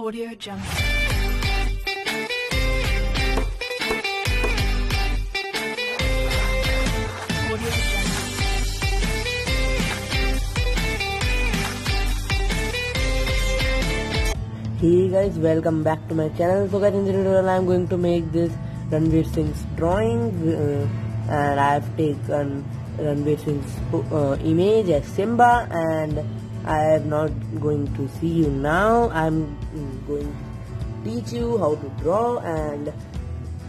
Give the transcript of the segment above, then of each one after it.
Audio Jungle. Hey guys, welcome back to my channel. So guys, in this tutorial I am going to make this Ranveer Singh's drawing uh, and I have taken Ranveer Singh's uh, image as Simmba and I am not going to see you now. I am going to teach you how to draw and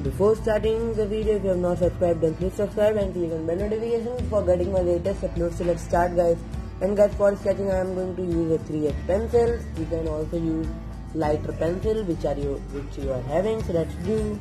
before starting the video, if you have not subscribed, then please subscribe and click on bell notifications for getting my latest uploads. So let's start guys. And guys, for sketching, I am going to use a 3H pencils. You can also use lighter pencil, which are you which you are having. So let's do.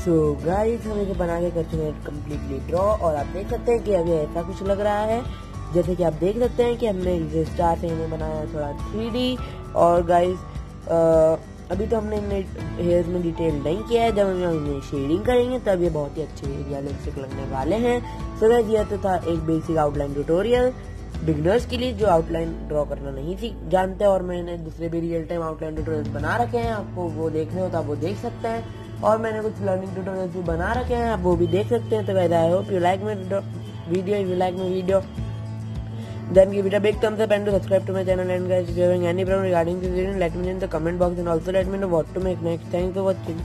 So guys हम इसे बना के कर चुके हैं completely draw और आप देख सकते हैं कि अभी ऐसा कुछ लग रहा है, जैसे कि आप देख सकते हैं कि हमने इसे स्टार से इन्हें बनाया थोड़ा थ्री और गाइस अभी तो हमने हेयर में डिटेल नहीं किया है। जब हम इन्हें शेडिंग करेंगे, तब ये बहुत ही अच्छे रियलिस्टिक लगने वाले हैं। सो गाइस यह तो था एक बेसिक आउटलाइन ट्यूटोरियल बिगनर्स के लिए, जो आउटलाइन ड्रॉ करना नहीं थी। जानते और मैंने दूसरे भी रियल टाइम आउटलाइन ट्यूटोरियल बना रखे हैं, आपको वो देखने हो तो आप वो देख सकते हैं। और मैंने कुछ लर्निंग ट्यूटोरियल्स भी बना रखे हैं, आप वो भी देख सकते हैं। तो वैसे I hope you like my video you like my video then की बेटा big thumbs up and to subscribe to my channel and guys if you have any problem regarding this video let me know in the comment box and also let me know what to make next thanks for watching